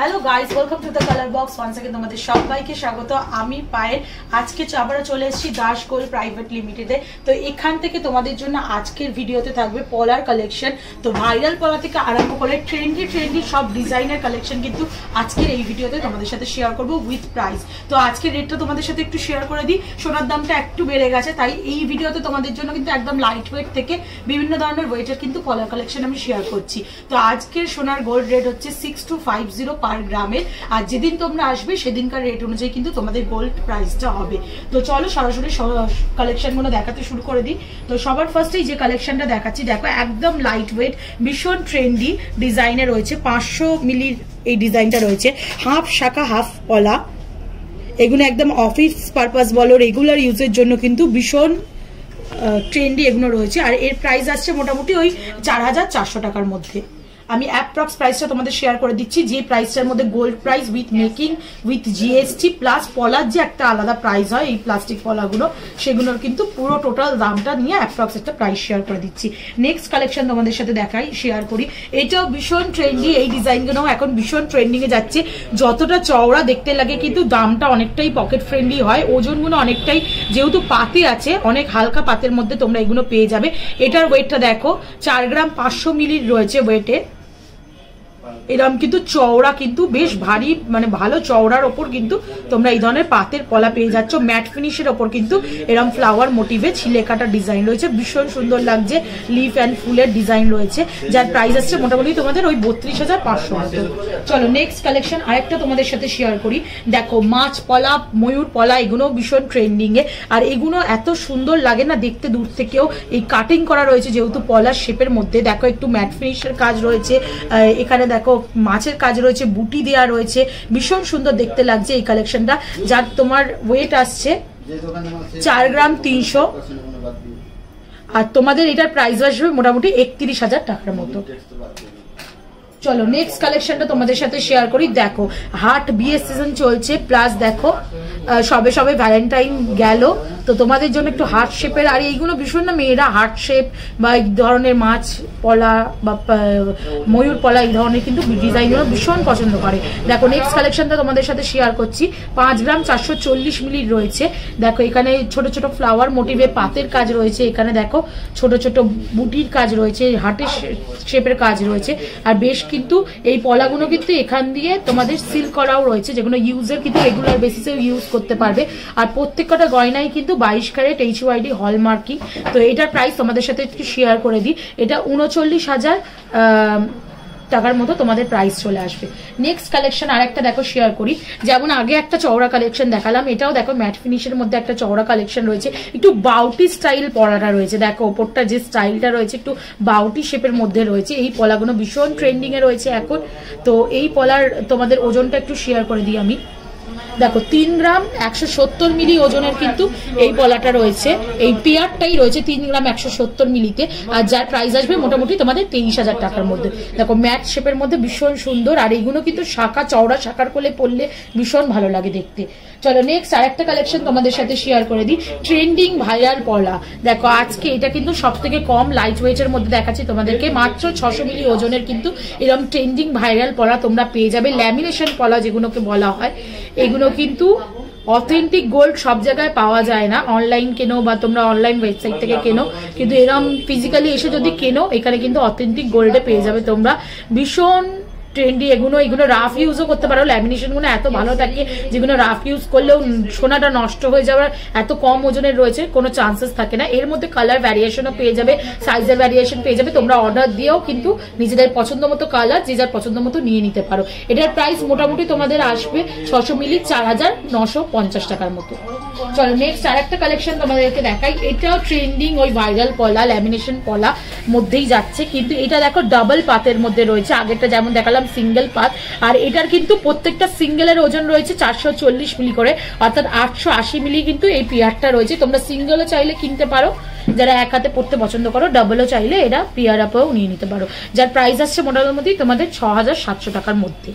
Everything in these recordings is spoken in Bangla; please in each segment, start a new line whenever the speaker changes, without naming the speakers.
Hello guys welcome to the colour box one second তোমাদের সবাইকে স্বাগত। আমি পায়েল। আজকে আবারও চলে এসেছি দাস গোল্ড প্রাইভেট লিমিটেডে। তো এখান থেকে তোমাদের জন্য আজকের ভিডিওতে থাকবে পলার কালেকশন তো ভাইরাল পলা থেকে আরম্ভ করে ট্রেন্ডি ট্রেন্ডি সব ডিজাইনের কালেকশন কিন্তু আজকের এই ভিডিওতে তোমাদের সাথে শেয়ার করব উইথ প্রাইস তো আজকের রেটটা তোমাদের সাথে একটু শেয়ার করে দিই। সোনার দামটা একটু বেড়ে গেছে, তাই এই ভিডিওতে তোমাদের জন্য কিন্তু একদম লাইট ওয়েট থেকে বিভিন্ন ধরনের ওয়েটের কিন্তু পলার কালেকশন আমি শেয়ার করছি। তো আজকের সোনার গোল্ড রেট হচ্ছে সিক্স টু ফাইভ পার গ্রামের আর যেদিন তোমরা আসবে, সেদিনকার রেট অনুযায়ী কিন্তু তোমাদের গোল্ড প্রাইসটা হবে। তো চলো সরাসরি কালেকশনগুলো দেখাতে শুরু করে দিই। তো সবার ফার্স্টেই যে কালেকশনটা দেখাচ্ছি, দেখো একদম লাইট ওয়েট ভীষণ ট্রেন্ডি ডিজাইনে রয়েছে। পাঁচশো মিলির এই ডিজাইনটা রয়েছে। হাফ শাখা, হাফ পলা এগুলো একদম অফিস পারপাস বলো রেগুলার ইউজের জন্য কিন্তু ভীষণ ট্রেন্ডি এগুলো রয়েছে। আর এর প্রাইস আসছে মোটামুটি ওই চার হাজার চারশো টাকার মধ্যে। আমি অ্যাপ্রক্স প্রাইসটা তোমাদের শেয়ার করে দিচ্ছি, যে প্রাইসটার মধ্যে gold price with making with GST plus পলার যে একটা আলাদা প্রাইস হয়, এই প্লাস্টিক পলাগুলো সেগুলোর কিন্তু পুরো টোটাল দামটা নিয়ে অ্যাপ্রক্স একটা প্রাইস শেয়ার করে দিচ্ছি। নেক্সট কালেকশন তোমাদের সাথে দেখাই শেয়ার করি। এটাও ভীষণ ট্রেন্ডি এই ডিজাইনগুলো এখন ভীষণ ট্রেন্ডিংয়ে যাচ্ছে। যতটা চওড়া দেখতে লাগে কিন্তু দামটা অনেকটাই পকেট ফ্রেন্ডলি হয়। ওজনগুলো অনেকটাই যেহেতু পাতে আছে, অনেক হালকা পাতের মধ্যে তোমরা এগুলো পেয়ে যাবে। এটার ওয়েটটা দেখো, চার গ্রাম পাঁচশো মিলির রয়েছে ওয়েটে এরম কিন্তু চওড়া কিন্তু বেশ ভারী মানে ভালো চওড়ার ওপর কিন্তু তোমরা এই ধরনের পাতের কলা পেয়ে যাচ্ছ। ম্যাট ফিনিশের ওপর কিন্তু এরম ফ্লাওয়ার মোটিভে ছিলে কাটা ডিজাইন রয়েছে। ভীষণ সুন্দর লাগছে। লিফ অ্যান্ড ফুলের ডিজাইন রয়েছে। যার প্রাইস আসছে মোটামুটি তোমাদের ওই বত্রিশ হাজার পাঁচশো মতো। চলো নেক্সট কালেকশন আরেকটা তোমাদের সাথে শেয়ার করি। দেখো, মাছ পলা, ময়ূর পলা, এগুলো ভীষণ ট্রেন্ডিং এ। আর এগুলো এত সুন্দর লাগে না দেখতে দূর থেকেও। এই কাটিং করা রয়েছে যেহেতু পলার শেপের মধ্যে। দেখো, একটু ম্যাট ফিনিশের কাজ রয়েছে। এখানে দেখো মাছের কাজ রয়েছে, বুটি দেওয়া রয়েছে। ভীষণ সুন্দর দেখতে লাগছে এই কালেকশনটা যার তোমার ওয়েট আসছে চার গ্রাম তিনশো। আর তোমাদের এটার প্রাইস আসবে মোটামুটি একত্রিশ হাজার টাকার মতো। চলো নেক্সট কালেকশনটা তোমাদের সাথে শেয়ার করি। দেখো হাট বিয়ের সিজন চলছে প্লাস দেখো সবে সবে ভ্যালেন্টাইন গেল। তো তোমাদের জন্য একটু হার্ট শেপের আর এইগুলো ভীষণ না, মেয়েরা হার্ট শেপ বা এই ধরনের মাছ পলা বা ময়ূর পলা, এই ধরনের কিন্তু ডিজাইনগুলো ভীষণ পছন্দ করে। দেখো নেক্সট কালেকশনটা তোমাদের সাথে শেয়ার করছি। পাঁচ গ্রাম চারশো চল্লিশ মিলির রয়েছে। দেখো, এখানে ছোট ছোট ফ্লাওয়ার মোটিভে পাতের কাজ রয়েছে। এখানে দেখো, ছোট ছোট বুটির কাজ রয়েছে হার্টের শেপের কাজ রয়েছে। আর বেশ কিন্তু এই পলাগুলো কিন্তু এখান দিয়ে তোমাদের সিল করাও রয়েছে, যেগুলো ইউজের কিন্তু রেগুলার বেসিসে ইউজ করতে পারবে। আর প্রত্যেকটা গয়নাই কিন্তু বাইশ ক্যারেট এইচ ওয়াইডি হলমার্কিং তো এটার প্রাইস তোমাদের সাথে একটু শেয়ার করে দিই। এটা উনচল্লিশ হাজার টাকার মতো তোমাদের প্রাইস চলে আসবে। নেক্সট কালেকশন আর একটা দেখো শেয়ার করি। যেমন আগে একটা চওড়া কালেকশন দেখালাম, এটাও দেখো ম্যাট ফিনিশের মধ্যে একটা চওড়া কালেকশন রয়েছে। একটু বাউটি স্টাইল পড়াটা রয়েছে। দেখো, ওপরটা যে স্টাইলটা রয়েছে, একটু বাউটি শেপের মধ্যে রয়েছে। এই পলাগুলো ভীষণ ট্রেন্ডিংয়ে রয়েছে এখন। তো এই পলার তোমাদের ওজনটা একটু শেয়ার করে দিই আমি। দেখো, তিন গ্রাম একশো সত্তর মিলি ওজনের কিন্তু এই পলাটা রয়েছে। এই পেয়ারটাই রয়েছে তিন গ্রাম একশো সত্তর মিলিতে। আর যার প্রাইস আসবে মোটামুটি তোমাদের তেইশ হাজার টাকার মধ্যে। দেখো ম্যাট শেপের মধ্যে ভীষণ সুন্দর, আর এইগুলো কিন্তু শাখা, চওড়া শাখার কোলে পড়লে ভীষণ ভালো লাগে দেখতে। চলো নেক্সট আরেকটা কালেকশন তোমাদের সাথে শেয়ার করে দিই। ট্রেন্ডিং ভাইরাল পলা। দেখো, আজকে এটা কিন্তু সব থেকে কম লাইট ওয়েটের মধ্যে দেখাচ্ছি তোমাদেরকে। মাত্র ছশো মিলি ওজনের কিন্তু এরকম ট্রেন্ডিং ভাইরাল পলা তোমরা পেয়ে যাবে। ল্যামিনেশন পলা যেগুলোকে বলা হয়। এগুলো কিন্তু অথেন্টিক গোল্ড সব জায়গায় পাওয়া যায় না। অনলাইন কেনো বা তোমরা অনলাইন ওয়েবসাইট থেকে কেনো। কিন্তু এরম ফিজিক্যালি এসে যদি কেনো, এখানে কিন্তু অথেন্টিক গোল্ডে পেয়ে যাবে তোমরা। ভীষণ ট্রেন্ডি এগুলো এগুলো রাফ ইউজও করতে পারো। ল্যামিনেশনগুলো এত ভালো থাকে যেগুলো রাফ ইউজ করলেও সোনাটা নষ্ট হয়ে যাওয়ার এত কম ওজনের রয়েছে কোনো চান্সেস থাকে না। এর মধ্যে কালার ভ্যারিয়েশনও পেয়ে যাবে সাইজের ভ্যারিয়েশন পেয়ে যাবে। তোমরা অর্ডার দিয়েও কিন্তু নিজেদের পছন্দ মতো কালার যে যার পছন্দ মতো নিয়ে নিতে পারো। এটার প্রাইস মোটামুটি তোমাদের আসবে ছশো মিলি চার হাজার নশো পঞ্চাশ টাকার মতো। চলো নেক্সট আর একটা কালেকশন তোমাদেরকে দেখাই। এটাও ট্রেন্ডিং ওই ভাইরাল পলা ল্যামিনেশন পলা মধ্যেই যাচ্ছে। কিন্তু এটা দেখো ডাবল পাতের মধ্যে রয়েছে। আগেরটা যেমন দেখালাম সিঙ্গেল পাত আর এটার কিন্তু প্রত্যেকটা সিঙ্গেলের ওজন রয়েছে চারশো চল্লিশ মিলি করে, অর্থাৎ আটশো আশি মিলি কিন্তু এই পিয়ারটা রয়েছে। তোমরা সিঙ্গেলও চাইলে কিনতে পারো, যারা এক হাতে পড়তে পছন্দ করো ডাবলও চাইলে এরা পিয়ার আপেও নিয়ে নিতে পারো। যার প্রাইস আসছে মোটামুটি তোমাদের ছ টাকার মধ্যে।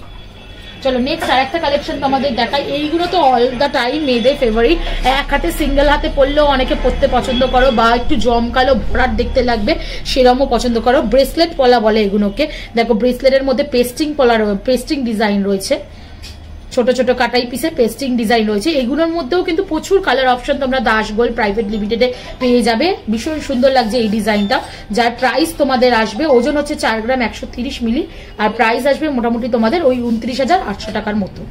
চলো নেক্সট আর একটা কালেকশন তোমাদের দেখাই। এইগুলো তো অল দ্য টাইম মেয়েদের ফেভারিট এক হাতে সিঙ্গেল হাতে পরলেও অনেকে পরতে পছন্দ করো, বা একটু জমকালো ভরাট দেখতে লাগবে, সেরমও পছন্দ করো। ব্রেসলেট পলা বলে এগুলোকে। দেখো ব্রেসলেটের মধ্যে পেস্টিং পলা পেস্টিং ডিজাইন রয়েছে। ছোট ছোট কাটাই পিসে পেস্টিং ডিজাইন রয়েছে। এগুলোর মধ্যেও কিন্তু প্রচুর কালার অপশন তোমরা দাস গোল্ড প্রাইভেট লিমিটেডে পেয়ে যাবে। ভীষণ সুন্দর লাগছে এই ডিজাইনটা যার প্রাইস তোমাদের আসবে, ওজন হচ্ছে চার গ্রাম একশো মিলি। আর প্রাইস আসবে মোটামুটি তোমাদের ওই উনত্রিশ হাজার আটশো টাকার মতো।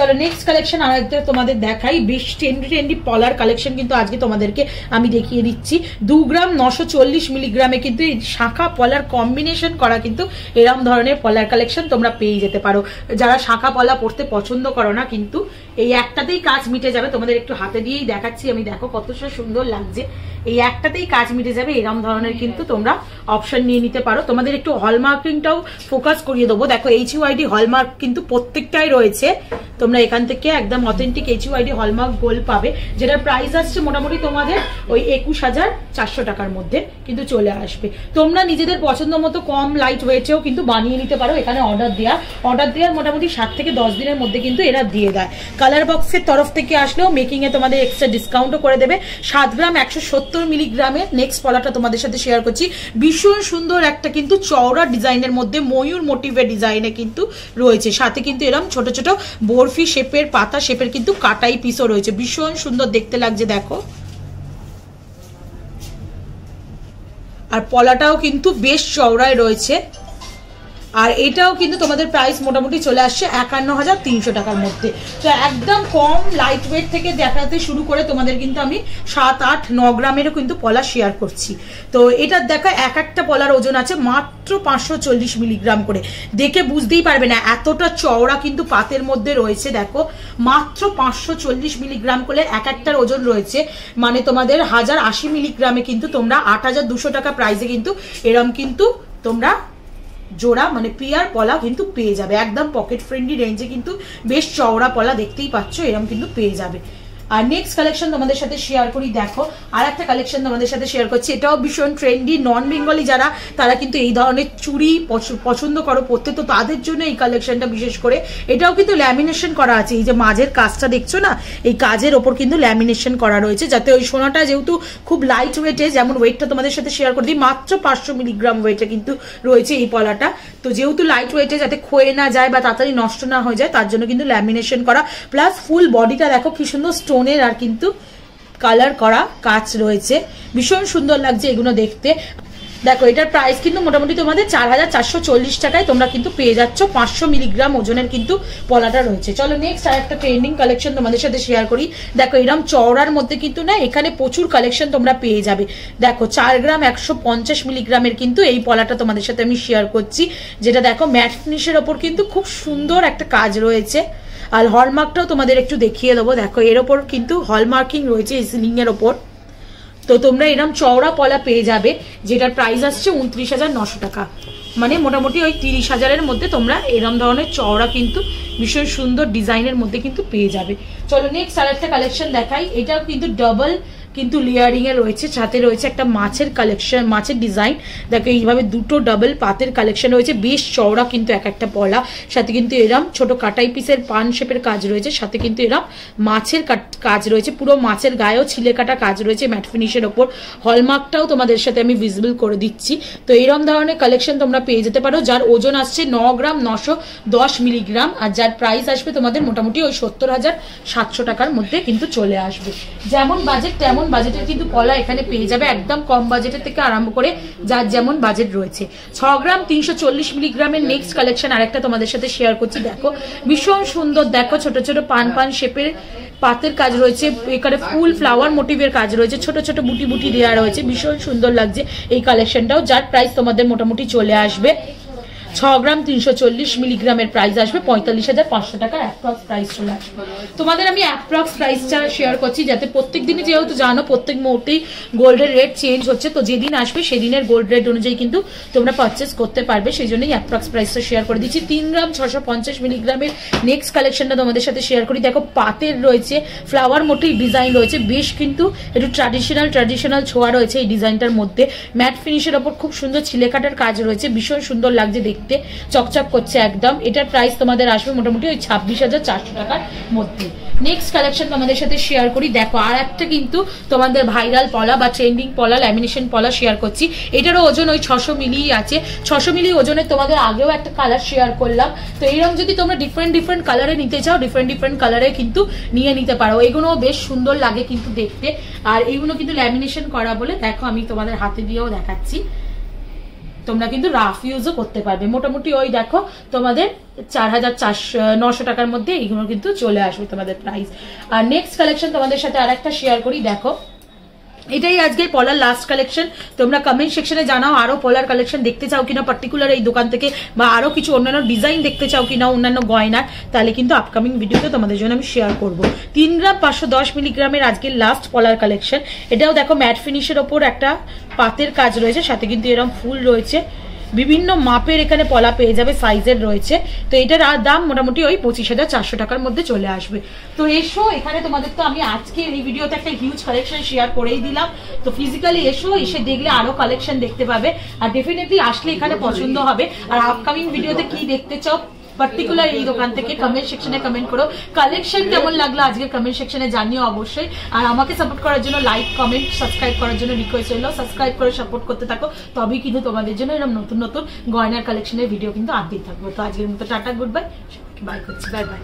চলো নেক্সট কালেকশন আর একটা তোমাদের দেখাই। বেশ টেন্ডি টেন্ডি পলার কালেকশন কিন্তু আজকে তোমাদেরকে আমি দেখিয়ে দিচ্ছি। দু গ্রাম নশো চল্লিশ মিলিগ্রামে কিন্তু এই শাখা পলার কম্বিনেশন করা কিন্তু এরম ধরনের পলার কালেকশন তোমরা পেয়ে যেতে পারো। যারা শাখা পলা পড়তে পছন্দ করো না কিন্তু এই একটাতেই কাজ মিটে যাবে। তোমাদের একটু হাতে দিয়েই দেখাচ্ছি। আমি দেখো কত সুন্দর লাগছে। এই একটাতেই কাজ মিটে যাবে, এরম ধরনের কিন্তু তোমরা অপশন নিয়ে নিতে পারো। তোমাদের একটু হলমার্কিংটাও ফোকাস করিয়ে দেবো। দেখো এইচ ইউআইডি হলমার্ক কিন্তু প্রত্যেকটাই রয়েছে। তোমরা এখান থেকে একদম authentic H UID hallmark gold পাবে, যেটার প্রাইস আসছে মোটামুটি তোমাদের ওই একুশ হাজার চারশো টাকার মধ্যে কিন্তু চলে আসবে। তোমরা নিজেদের পছন্দ মতো কম লাইট ওয়েটেও কিন্তু বানিয়ে নিতে পারো। এখানে অর্ডার দেওয়া অর্ডার দেওয়ার মোটামুটি সাত থেকে দশ দিনের মধ্যে কিন্তু এরা দিয়ে দেয়। কালার বক্সের তরফ থেকে আসলেও মেকিংয়ে তোমাদের এক্সট্রা ডিসকাউন্টও করে দেবে। সাত গ্রাম একশো সত্তর সত্তর মিলিগ্রামের নেক্সট পলাটা তোমাদের সাথে শেয়ার করছি। ভীষণ সুন্দর একটা কিন্তু চওড়া ডিজাইনের মধ্যে ময়ূর মোটিভের ডিজাইনে কিন্তু রয়েছে। সাথে কিন্তু এরম ছোট ছোট বরফি শেপের পাতা শেপের কিন্তু কাটাই পিসও রয়েছে। ভীষণ সুন্দর দেখতে লাগছে, দেখো। আর পলাটাও কিন্তু বেশ চওড়ায় রয়েছে। আর এটাও কিন্তু তোমাদের প্রাইস মোটামুটি চলে আসছে একান্ন হাজার তিনশো টাকার মধ্যে। তো একদম কম লাইট ওয়েট থেকে দেখাতে শুরু করে তোমাদের কিন্তু আমি সাত আট ন গ্রামেরও কিন্তু পলা শেয়ার করছি। তো এটার দেখা এক একটা পলার ওজন আছে মাত্র পাঁচশো চল্লিশ মিলিগ্রাম করে। দেখে বুঝতেই পারবে না, এতটা চওড়া কিন্তু পাতের মধ্যে রয়েছে, দেখো। মাত্র পাঁচশো চল্লিশ মিলিগ্রাম করে এক একটার ওজন রয়েছে। মানে তোমাদের হাজার আশি মিলিগ্রামে কিন্তু তোমরা আট হাজার দুশো টাকা প্রাইসে কিন্তু এরম কিন্তু তোমরা জোড়া মানে পিয়ার পলা কিন্তু পেয়ে যাবে। একদম পকেট ফ্রেন্ডলি রেঞ্জে কিন্তু বেশ চওড়া পলা দেখতেই পাচ্ছ এরকম কিন্তু পেয়ে যাবে। আর নেক্সট কালেকশন তোমাদের সাথে শেয়ার করি, দেখো। আর একটা কালেকশন তোমাদের সাথে শেয়ার করছি, এটাও ভীষণ ট্রেন্ডি নন বেঙ্গলি যারা, তারা কিন্তু এই ধরনের চুড়ি পছন্দ করো পড়তে তো তাদের জন্য এই কালেকশনটা বিশেষ করে। এটাও কিন্তু ল্যামিনেশন করা আছে, এই যে মাঝের কাজটা দেখছ না? এই কাজের ওপর কিন্তু ল্যামিনেশন করা রয়েছে, যাতে ওই সোনাটা যেহেতু খুব লাইট ওয়েটে যেমন ওয়েটটা তোমাদের সাথে শেয়ার করে দিই, মাত্র পাঁচশো মিলিগ্রাম ওয়েটে কিন্তু রয়েছে এই পলাটা। তো যেহেতু লাইট ওয়েটে যাতে ক্ষয়ে না যায় বা তাড়াতাড়ি নষ্ট না হয়ে যায়, তার জন্য কিন্তু ল্যামিনেশন করা প্লাস ফুল বডিটা দেখো কি সুন্দর স্টোন স্টোনের আর কিন্তু কালার করা কাজ রয়েছে। ভীষণ সুন্দর লাগছে এগুলো দেখতে। দেখো, এটার প্রাইস কিন্তু মোটামুটি তোমাদের চার হাজার চারশো চল্লিশ টাকায় তোমরা কিন্তু পেয়ে যাচ্ছ। পাঁচশো মিলিগ্রাম ওজনের কিন্তু পলাটা রয়েছে। চলো নেক্সট আর একটা ট্রেন্ডিং কালেকশন তোমাদের সাথে শেয়ার করি। দেখো, এরম চওড়ার মধ্যে কিন্তু না, এখানে প্রচুর কালেকশন তোমরা পেয়ে যাবে। দেখো, চার গ্রাম একশো পঞ্চাশ মিলিগ্রামের কিন্তু এই পলাটা তোমাদের সাথে আমি শেয়ার করছি। যেটা দেখো ম্যাট ফিনিশের ওপর কিন্তু খুব সুন্দর একটা কাজ রয়েছে। আর হলমার্কটাও তোমাদের একটু দেখিয়ে দেবো। দেখো, এর ওপর কিন্তু হলমার্কিং রয়েছে এই সিলিং এর ওপর। তো তোমরা এরম চওড়া পলা পেয়ে যাবে, যেটার প্রাইস আসছে উনত্রিশ হাজার নশো টাকা। মানে মোটামুটি ওই তিরিশ হাজারের মধ্যে তোমরা এরম ধরনের চওড়া কিন্তু ভীষণ সুন্দর ডিজাইনের মধ্যে কিন্তু পেয়ে যাবে। চলো নেক্সট আর একটা কালেকশন দেখাই। এটাও কিন্তু ডবল কিন্তু লেয়ারিং এ রয়েছে, সাথে রয়েছে একটা মাছের কালেকশন মাছের ডিজাইন দেখো, এইভাবে দুটো ডাবল পাতের কালেকশন রয়েছে। বেশ চওড়া কিন্তু এক একটা পলা। সাথে কিন্তু এরম ছোট কাটাই পিসের পান শেপের কাজ রয়েছে। সাথে কিন্তু এরম মাছের কাজ রয়েছে। পুরো মাছের গায়েও ছিলে কাটা কাজ রয়েছে ম্যাট ফিনিশের ওপর। হলমার্কটাও তোমাদের সাথে আমি ভিজিবল করে দিচ্ছি। তো এরম ধরনের কালেকশন তোমরা পেয়ে যেতে পারো, যার ওজন আসছে ন গ্রাম নশো দশ মিলিগ্রাম আর যার প্রাইস আসবে তোমাদের মোটামুটি ওই সত্তর হাজার সাতশো টাকার মধ্যে কিন্তু চলে আসবে। যেমন বাজেট তেমন বাজেটের কিন্তু কলা এখানে পেয়ে যাবে একদম কম বাজেটের থেকে আরম্ভ করে যার যেমন বাজেট রয়েছে। ছ গ্রাম তিনশো চল্লিশ মিলিগ্রামের নেক্সট কালেকশন আরেকটা তোমাদের সাথে শেয়ার করছি, দেখো। ভীষণ সুন্দর, দেখো, ছোট ছোট পান পান শেপের পাতের কাজ রয়েছে, এখানে ফুল ফ্লাওয়ার মোটিভের কাজ রয়েছে, ছোট ছোট বুটি বুটি দেওয়া রয়েছে, ভীষণ সুন্দর লাগছে এই কালেকশনটাও যার প্রাইস তোমাদের মোটামুটি চলে আসবে। ছ গ্রাম তিনশো চল্লিশ মিলিগ্রামের প্রাইস আসবে, পঁয়তাল্লিশ হাজার পাঁচশো টাকা অ্যাপ্রক্স প্রাইস চলে আসবে। তোমাদের আমি অ্যাপ্রক্স প্রাইসটা শেয়ার করছি যাতে প্রত্যেক দিনে যেহেতু জানো, প্রত্যেক মুহূর্তেই গোল্ডের রেট চেঞ্জ হচ্ছে, তো যেদিন আসবে সেদিনের গোল্ড রেট অনুযায়ী কিন্তু তোমরা পারচেস করতে পারবে সেই জন্যই অ্যাপ্রক্স প্রাইসটা শেয়ার করে দিচ্ছি। তিন গ্রাম ছশো পঞ্চাশ মিলিগ্রামের নেক্সট কালেকশনটা তোমাদের সাথে শেয়ার করি। দেখো, পাতের রয়েছে ফ্লাওয়ার মোটিভ ডিজাইন রয়েছে, বেশ কিন্তু একটু ট্র্যাডিশনাল ট্র্যাডিশনাল ছোঁয়া রয়েছে এই ডিজাইনটার মধ্যে। ম্যাট ফিনিশের ওপর খুব সুন্দর ছিলে কাটার কাজ রয়েছে, ভীষণ সুন্দর লাগছে দেখতে। দেখতে চকচক করছে একদম। এটার প্রাইস তোমাদের আসবে মোটামুটি ওই ছাব্বিশ হাজার চারশো টাকার মধ্যে। নেক্সট কালেকশন তোমাদের সাথে শেয়ার করি। দেখো, আর একটা কিন্তু তোমাদের ভাইরাল পলা বা ট্রেন্ডিং পলা ল্যামিনেশন পলা শেয়ার করছি। এটারও ওজন ওই ছশো মিলি আছে। ছশো মিলি ওজনের তোমাদের আগেও একটা কালার শেয়ার করলাম। তো এইরকম যদি তোমরা ডিফারেন্ট ডিফারেন্ট কালারে নিতে চাও ডিফারেন্ট ডিফারেন্ট কালারে কিন্তু নিয়ে নিতে পারো। এগুলোও বেশ সুন্দর লাগে কিন্তু দেখতে। আর এইগুলো কিন্তু ল্যামিনেশন করা বলে, দেখো আমি তোমাদের হাতে দিয়েও দেখাচ্ছি। তোমরা কিন্তু রাফ ইউজও করতে পারবে। মোটামুটি ওই দেখো, তোমাদের চার হাজার চারশো, নশো টাকার মধ্যে এইগুলো কিন্তু চলে আসবে তোমাদের প্রাইস আর নেক্সট কালেকশন তোমাদের সাথে আর শেয়ার করি, দেখো। এটাই আজকে পলার লাস্ট কালেকশন তোমরা কমেন্ট সেকশনে জানাও আরও পলার কালেকশন দেখতে চাও কিনা পার্টিকুলার এই দোকান থেকে, বা আরও কিছু অন্যান্য ডিজাইন দেখতে চাও কিনা, অন্যান্য গয়নার, তাহলে কিন্তু আপকামিং ভিডিওতে তোমাদের জন্য আমি শেয়ার করব। তিন গ্রাম পাঁচশো দশ মিলিগ্রামের আজকের লাস্ট পলার কালেকশন এটাও দেখো ম্যাট ফিনিশের ওপর একটা পাতের কাজ রয়েছে, সাথে কিন্তু এরকম ফুল রয়েছে। বিভিন্ন মাপের এখানে পলা পেয়ে যাবে, সাইজের রয়েছে। তো এটার দাম মোটামুটি ওই পঁচিশ হাজার চারশো টাকার মধ্যে চলে আসবে। তো এসো, এখানে তোমাদের তো আমি আজকে এই ভিডিওতে একটা হিউজ কালেকশন শেয়ার করেই দিলাম। তো ফিজিক্যালি এসো, এসে দেখলে আরও কালেকশন দেখতে পাবে। আর ডেফিনেটলি আসলে এখানে পছন্দ হবে। আর আপকামিং ভিডিওতে কি দেখতে চাও? পার্টিকুলার এই দোকান থেকে কমেন্ট সেকশনে কমেন্ট করো। কালেকশন কেমন লাগল আজকে কমেন্ট সেকশনে জানিও অবশ্যই। আর আমাকে সাপোর্ট করার জন্য লাইক কমেন্ট সাবস্ক্রাইব করার জন্য রিকোয়েস্ট রইল। সাবস্ক্রাইব করে সাপোর্ট করতে থাকো। তবেই কিন্তু তোমাদের জন্য এরকম নতুন নতুন গয়নার কালেকশনের ভিডিও কিন্তু আনতেই থাকব। তো আজকের মতো টাটা গুড বাই বাই করছি। Bye bye